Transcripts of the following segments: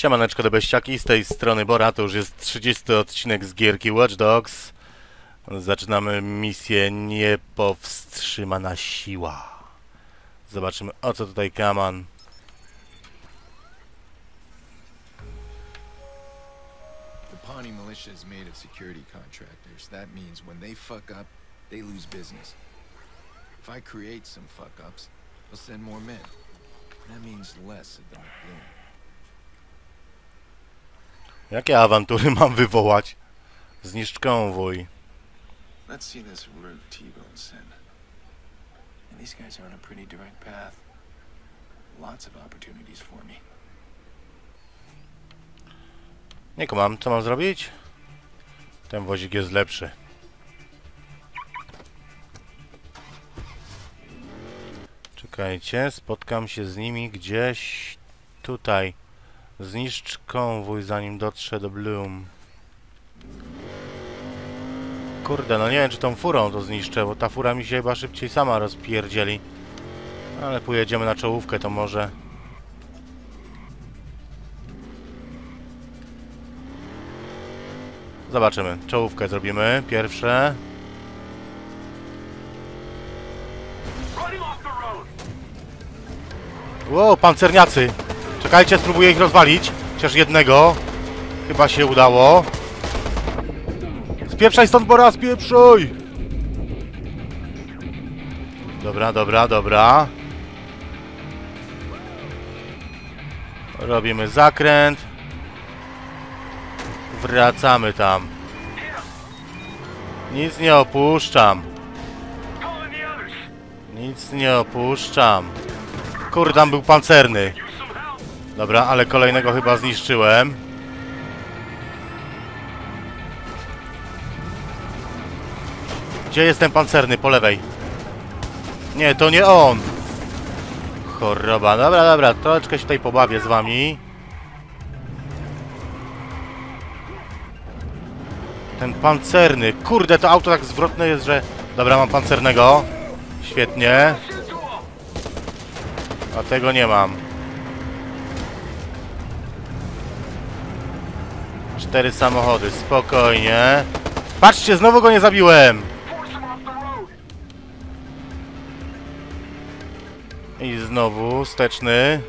Siemaneczko do beściaki, z tej strony Bora, to już jest 30 odcinek z gierki Watch Dogs. Zaczynamy misję Niepowstrzymana Siła. Zobaczymy o co tutaj kaman. Pawnee militia is made of security contractors. That means when they fuck up, they lose business. If I create some fuck ups, they'll send more men. That means less of the McBloom. Jakie awantury mam wywołać? Zniszcz konwój. Let's see this route T-Bone sent. And these guys are on a pretty direct path. Lots of opportunities for me. Nie kumam, co mam zrobić? Ten wozik jest lepszy. Czekajcie, spotkam się z nimi gdzieś tutaj. Zniszcz konwój zanim dotrze do Bloom. Kurde, no nie wiem czy tą furą to zniszczę, bo ta fura mi się chyba szybciej sama rozpierdzieli. Ale pojedziemy na czołówkę to może. Zobaczymy. Czołówkę zrobimy. Pierwsze. Wow, pancerniacy! Czekajcie, spróbuję ich rozwalić. Chociaż jednego. Chyba się udało. Spieprzaj stąd, Bora, spieprzaj! Dobra, dobra, dobra. Robimy zakręt. Wracamy tam. Nic nie opuszczam. Nic nie opuszczam. Kurde, tam był pancerny. Dobra, ale kolejnego chyba zniszczyłem. Gdzie jest ten pancerny? Po lewej. Nie, to nie on. Choroba. Dobra, dobra, troszeczkę się tutaj pobawię z wami. Ten pancerny. Kurde, to auto tak zwrotne jest, że... Dobra, mam pancernego. Świetnie. A tego nie mam. Cztery samochody, spokojnie. Patrzcie, znowu go nie zabiłem! I znowu steczny.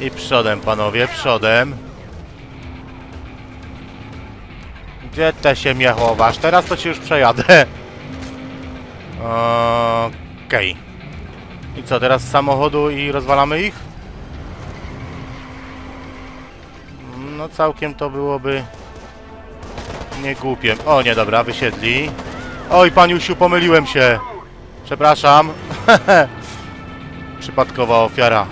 I przodem, panowie, przodem. Gdzie te się mnie chowasz? Teraz to ci już przejadę. Okej. I co, teraz z samochodu i rozwalamy ich? No całkiem to byłoby nie głupie. O nie, dobra, wysiedli. Oj, paniusiu, pomyliłem się. Przepraszam. Przypadkowa ofiara.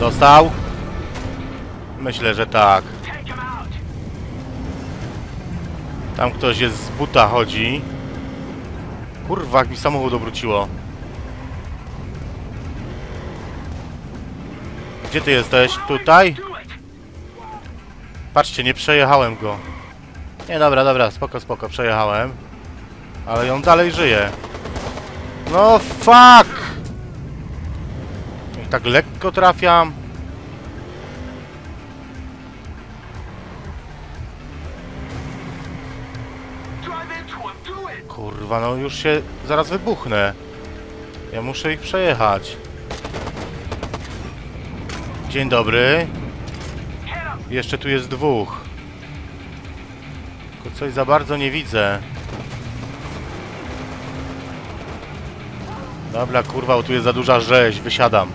Dostał? Myślę, że tak. Tam ktoś jest z buta chodzi. Kurwa, jak mi samochód obróciło. Gdzie ty jesteś? Tutaj? Patrzcie, nie przejechałem go. Nie, dobra, dobra, spoko, spoko, przejechałem. Ale on dalej żyje. No fuck! I tak lekko trafiam. Kurwa, no już się zaraz wybuchnę. Ja muszę ich przejechać. Dzień dobry. Jeszcze tu jest dwóch. Tylko coś za bardzo nie widzę. Dobra, kurwa, tu jest za duża rzeź. Wysiadam.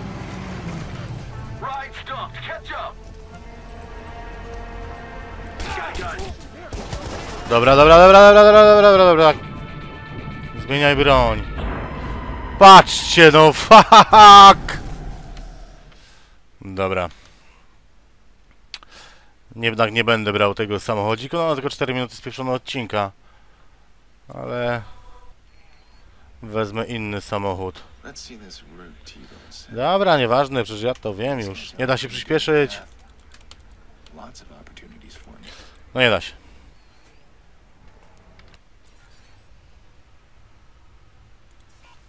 Dobra, dobra, dobra, dobra, dobra, dobra, dobra, dobra. Zmieniaj broń. Patrzcie, no fuck! Dobra. Nie, jednak nie będę brał tego samochodziku, no tylko 4 minuty spieprzonego odcinka. Ale... Wezmę inny samochód. Dobra, nieważne, przecież ja to wiem już. Nie da się przyspieszyć. No nie da się.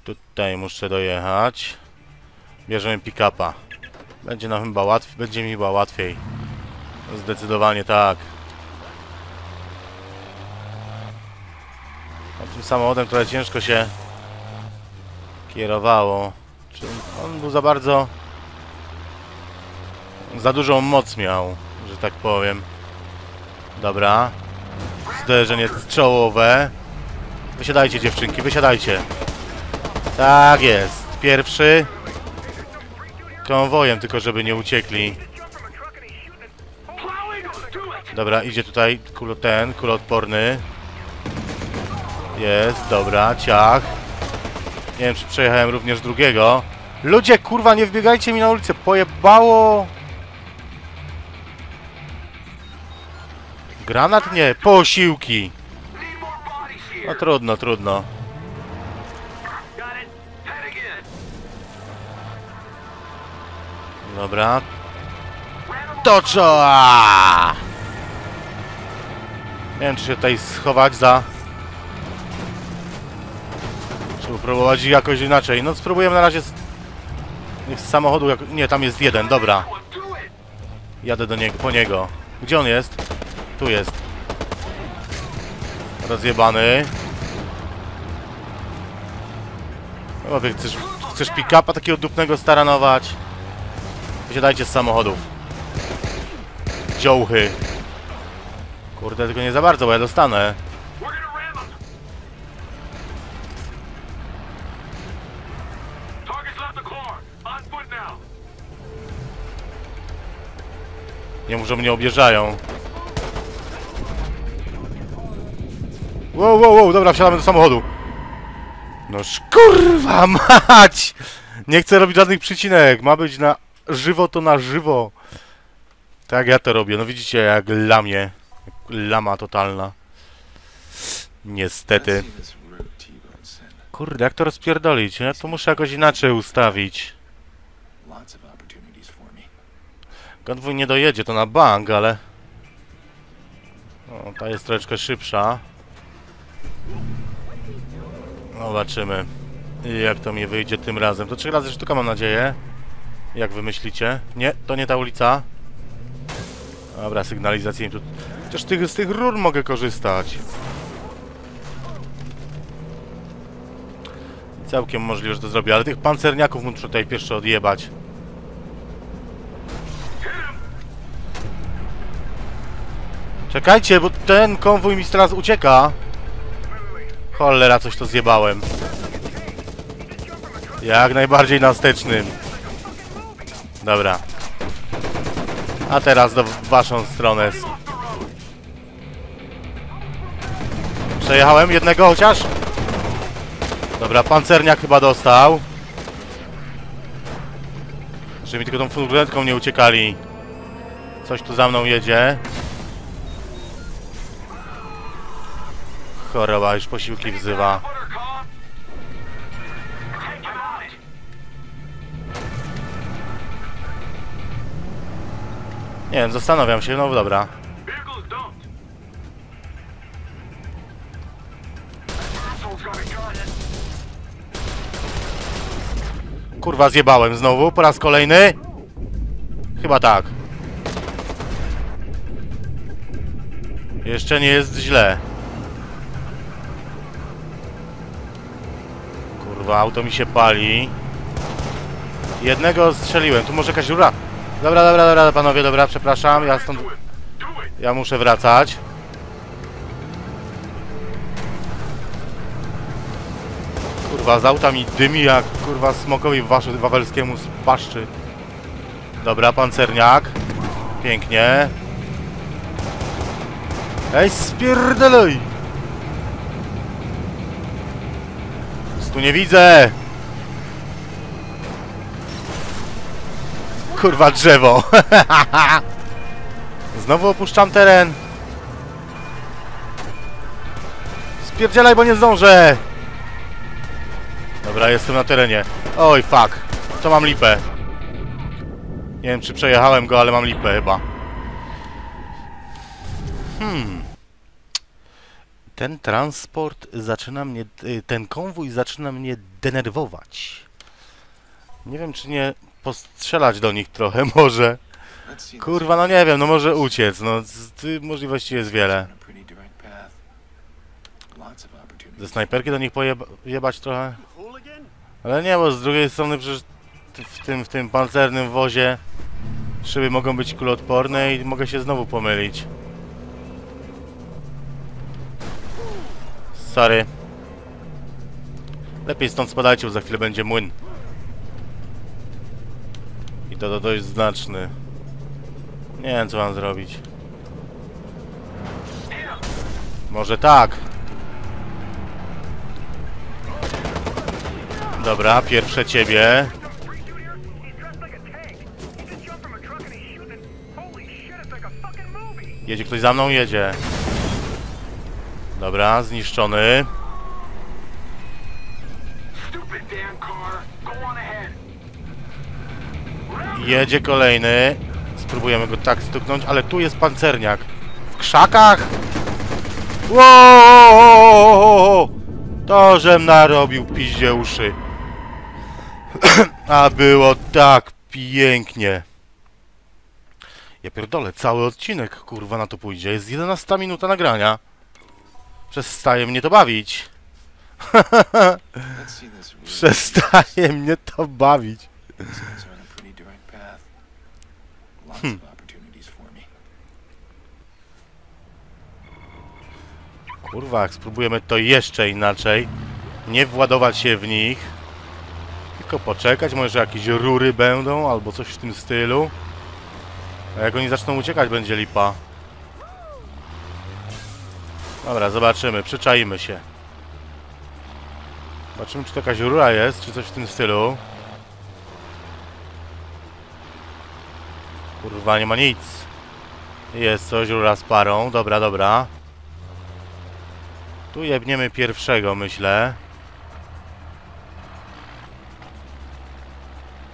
Tutaj muszę dojechać. Bierzemy pick-upa. Będzie nam chyba łatwiej, będzie mi chyba łatwiej. Zdecydowanie tak. A tym samochodem trochę ciężko się kierowało. Czy on był za bardzo... Za dużą moc miał, że tak powiem. Dobra. Zderzenie czołowe. Wysiadajcie dziewczynki, wysiadajcie. Tak jest. Pierwszy. Konwojem, tylko żeby nie uciekli. Dobra, idzie tutaj kulo ten, kuloodporny. Jest, dobra, ciach. Nie wiem, czy przejechałem również drugiego. Ludzie, kurwa, nie wbiegajcie mi na ulicę, pojebało! Granat? Nie, posiłki. No trudno, trudno. Dobra. Do czoła! Nie wiem, czy się tutaj schować za... Trzeba próbować jakoś inaczej. No spróbujemy na razie z... Niech z samochodu... Jak... Nie, tam jest jeden, dobra. Jadę do niego, po niego. Gdzie on jest? Tu jest. Rozjebany. Chłopie, chcesz, chcesz pick-upa takiego dupnego staranować? Wysiadajcie z samochodów. Dziołchy. Kurde, tylko nie za bardzo, bo ja dostanę. Nie muszą mnie objeżdżają. Wow, wow, wow, dobra, wsiadamy do samochodu. No kurwa mać! Nie chcę robić żadnych przycinek, ma być na żywo to na żywo. Tak ja to robię, no widzicie jak lamie. Lama totalna. Niestety. Kurde, jak to rozpierdolić? Ja to muszę jakoś inaczej ustawić. Konwój nie dojedzie, to na bank, ale... O, ta jest troszeczkę szybsza. Zobaczymy, jak to mi wyjdzie tym razem. To trzy razy sztuka mam nadzieję. Jak wy myślicie? Nie, to nie ta ulica. Dobra, sygnalizacja im tu... Chociaż tych, z tych rur mogę korzystać. Całkiem możliwe, że to zrobię, ale tych pancerniaków muszę tutaj pierwsze odjebać. Czekajcie, bo ten konwój mi teraz ucieka. Cholera, coś to zjebałem. Jak najbardziej nastecznym. Dobra. A teraz do waszą stronę. Przejechałem jednego chociaż? Dobra, pancerniak chyba dostał. Żeby tylko tą furgonetką nie uciekali. Coś tu za mną jedzie. Choroba, już posiłki wzywa. Nie wiem, zastanawiam się, no dobra. Kurwa, zjebałem znowu, po raz kolejny. Chyba tak. Jeszcze nie jest źle. Kurwa, auto mi się pali. Jednego strzeliłem, tu może jakaś rura. Dobra, dobra, dobra, panowie, dobra, przepraszam, ja stąd... Ja muszę wracać. Kurwa, z auta mi dymi jak kurwa smokowi wasze- wawelskiemu z paszczy. Dobra, pancerniak. Pięknie. Ej, spierdolej! Tu nie widzę! Kurwa drzewo! Znowu opuszczam teren! Spierdzielaj, bo nie zdążę! Dobra, jestem na terenie. Oj, fuck. To mam lipę. Nie wiem, czy przejechałem go, ale mam lipę chyba. Hmm. Ten transport zaczyna mnie, y, ten konwój zaczyna mnie denerwować. Nie wiem, czy nie postrzelać do nich trochę może. Kurwa, no nie wiem, no może uciec, no z, możliwości jest wiele. Ze snajperki do nich pojebać trochę? Ale nie, bo z drugiej strony przecież w tym, w tym pancernym wozie szyby mogą być kuloodporne i mogę się znowu pomylić. Sorry. Lepiej stąd spadajcie, bo za chwilę będzie młyn. To, to dość znaczny. Nie wiem, co mam zrobić. Może tak. Dobra, pierwsze ciebie. Jedzie ktoś za mną? Jedzie. Dobra, zniszczony. Stupid damn car. Go on ahead. Jedzie kolejny. Spróbujemy go tak stuknąć, ale tu jest pancerniak. W krzakach? Wow! To, żem narobił piździe uszy. A było tak pięknie. Ja pierdolę, cały odcinek kurwa na to pójdzie. Jest 11 minuta nagrania. Przestaje mnie to bawić. Przestaje mnie to bawić. These guys are on a pretty direct path. Lots Hmm. Kurwa, jak spróbujemy to jeszcze inaczej. Nie władować się w nich. Tylko poczekać, może jakieś rury będą, albo coś w tym stylu. A jak oni zaczną uciekać, będzie lipa. Dobra, zobaczymy, przyczaimy się. Zobaczymy, czy to jakaś rura jest, czy coś w tym stylu. Kurwa, nie ma nic. Jest coś, rura z parą. Dobra, dobra. Tu jebniemy pierwszego, myślę.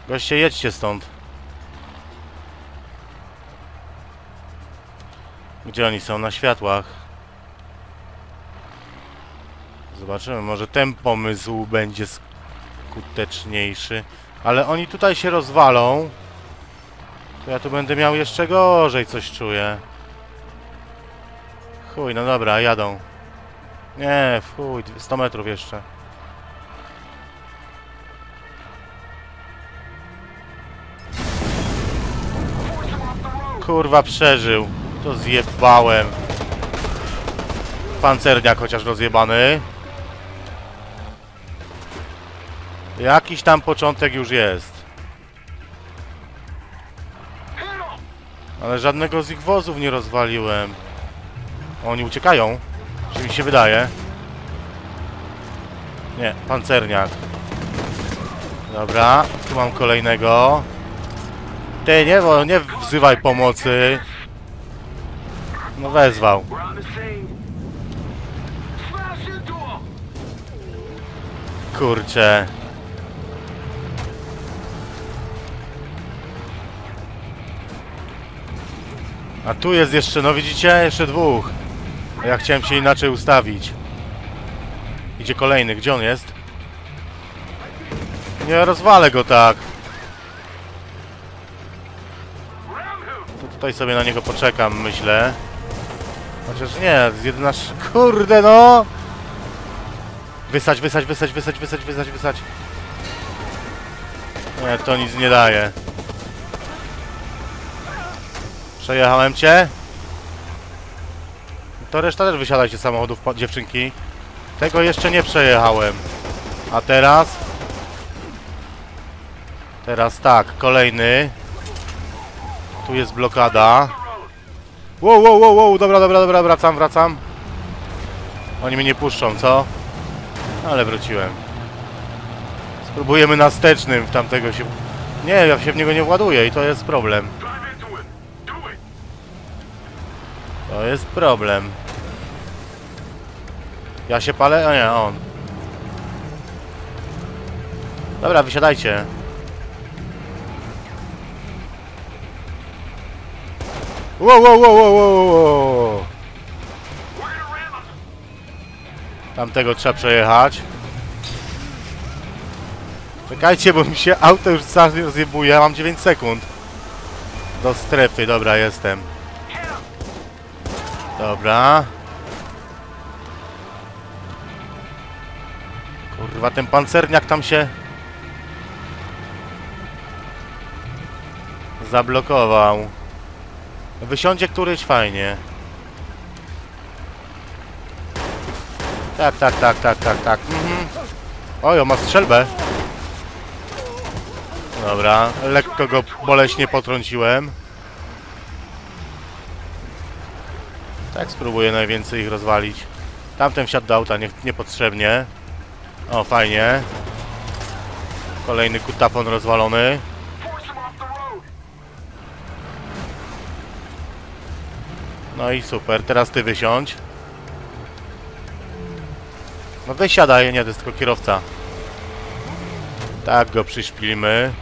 Goście, jedźcie stąd. Gdzie oni są? Na światłach. Zobaczymy, może ten pomysł będzie skuteczniejszy. Ale oni tutaj się rozwalą. To ja tu będę miał jeszcze gorzej, coś czuję. Chuj, no dobra, jadą. Nie, chuj, 100 metrów jeszcze. Kurwa, przeżył. To zjebałem. Pancerniak chociaż rozjebany. Jakiś tam początek już jest. Ale żadnego z ich wozów nie rozwaliłem. Oni uciekają. Czy mi się wydaje? Nie, pancerniak. Dobra, tu mam kolejnego. Ty, nie, bo nie wzywaj pomocy. No wezwał. Kurczę. A tu jest jeszcze, no widzicie? Jeszcze dwóch. A Ja chciałem się inaczej ustawić. Idzie kolejny, gdzie on jest? Nie rozwalę go tak. To tutaj sobie na niego poczekam, myślę. Chociaż nie, z 11... Kurde no! Wysać, wysać, wysać, wysać, wysać, wysać, wysać. Nie, to nic nie daje. Przejechałem cię. To reszta też wysiadajcie z samochodów, dziewczynki. Tego jeszcze nie przejechałem. A teraz? Teraz tak, kolejny. Tu jest blokada. Wow, wow, wow, wow, dobra, dobra, dobra, wracam, wracam. Oni mnie nie puszczą, co? Ale wróciłem. Spróbujemy nastecznym w tamtego się... Nie, ja się w niego nie właduję i to jest problem. To jest problem. Ja się palę? A nie, on. Dobra, wysiadajcie. Wow, wow, wow, wow, wow, wow. Tamtego trzeba przejechać. Czekajcie, bo mi się auto już cały rozjebuje. Mam 9 sekund. Do strefy, dobra, jestem. Dobra. Kurwa, ten pancerniak tam się... Zablokował. Wysiądzie któryś fajnie. Tak, tak, tak, tak, tak, tak. Mhm. Oj, ma strzelbę. Dobra, lekko go boleśnie potrąciłem. Tak spróbuję najwięcej ich rozwalić. Tamten wsiadł do auta nie, niepotrzebnie. O, fajnie. Kolejny kutafon rozwalony. No i super, teraz ty wysiądź. No wysiadaj, nie, to jest tylko kierowca. Tak go przyszpilimy.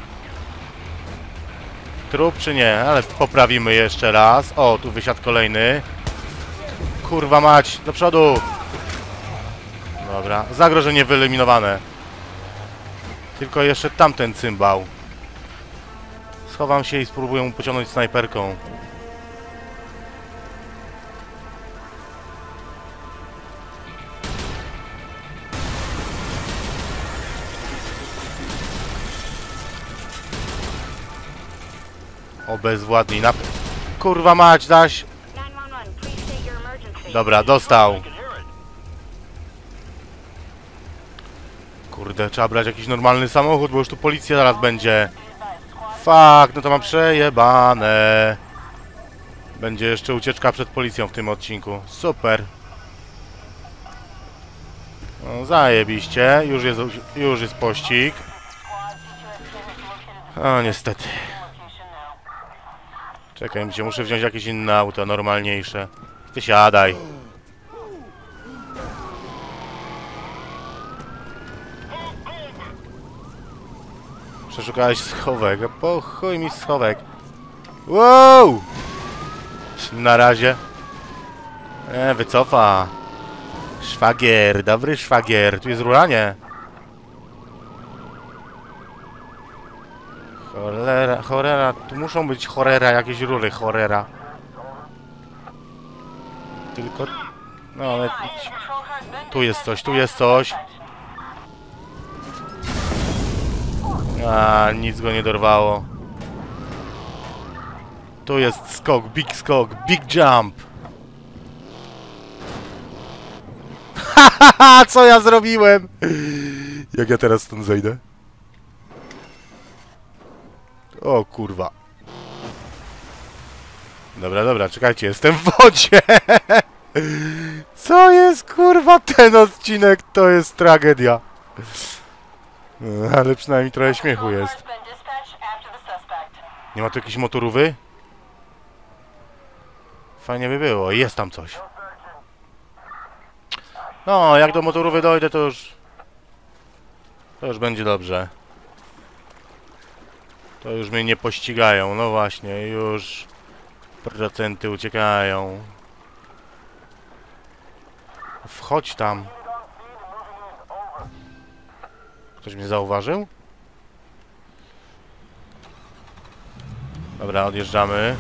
Trup czy nie? Ale poprawimy jeszcze raz. O, tu wysiadł kolejny. Kurwa mać, do przodu! Dobra, zagrożenie wyeliminowane. Tylko jeszcze tamten cymbał. Schowam się i spróbuję mu pociągnąć snajperką. Obezwładnij na... Kurwa mać, daś! Dobra, dostał. Kurde, trzeba brać jakiś normalny samochód, bo już tu policja zaraz będzie. Fuck, no to mam przejebane. Będzie jeszcze ucieczka przed policją w tym odcinku. Super. No, zajebiście. Już jest, już jest pościg. O, niestety. Czekaj, muszę wziąć jakieś inne auto, normalniejsze. Wysiadaj. Przeszukałeś schowek, a po chuj mi schowek. Wow! Na razie. E, wycofa. Szwagier, dobry szwagier. Tu jest ruranie. Cholera, cholera, tu muszą być chorera, jakieś rury, cholera. Tylko... No, ale... Tu jest coś, tu jest coś. A, nic go nie dorwało. Tu jest skok, big skok, big jump. Hahaha, co ja zrobiłem? Jak ja teraz stąd zejdę? O kurwa. Dobra, dobra, czekajcie, jestem w wodzie. Co jest kurwa ten odcinek? To jest tragedia. Ale przynajmniej trochę śmiechu jest. Nie ma tu jakiejś motorówy? Fajnie by było, jest tam coś. No, jak do motorówy dojdę, to już... To już będzie dobrze. To już mnie nie pościgają, no właśnie, już... Procenty uciekają. Wchodź tam. Ktoś mnie zauważył? Dobra, odjeżdżamy.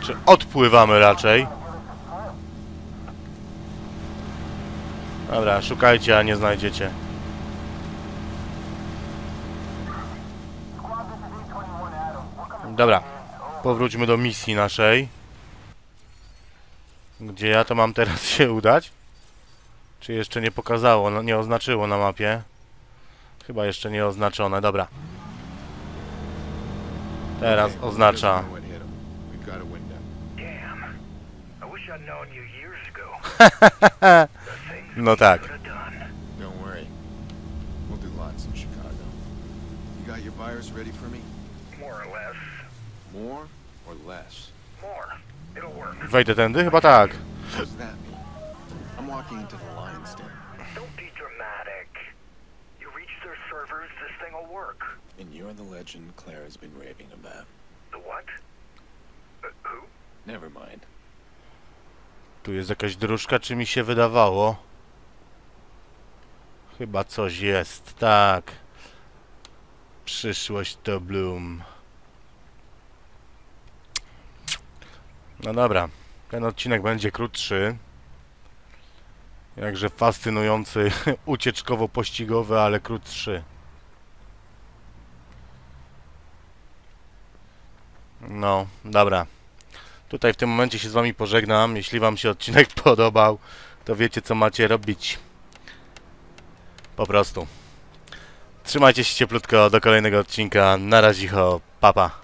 Czy odpływamy raczej? Dobra, szukajcie, a nie znajdziecie. Dobra, powróćmy do misji naszej. Gdzie ja to mam teraz się udać? Czy jeszcze nie pokazało, no, nie oznaczyło na mapie? Chyba jeszcze nie oznaczone, dobra. Teraz oznacza. here's what this thing will work. and you're the legend Claire has been raving about. The what? Uh, who? Never mind. Tu jest jakaś dróżka, czy mi się wydawało? Chyba coś jest, tak. Przyszłość to Bloom. No dobra, ten odcinek będzie krótszy. Jakże fascynujący, ucieczkowo-pościgowy, ale krótszy. No, dobra. Tutaj w tym momencie się z wami pożegnam. Jeśli wam się odcinek podobał, to wiecie co macie robić. Po prostu. Trzymajcie się cieplutko do kolejnego odcinka. Na razie, papa.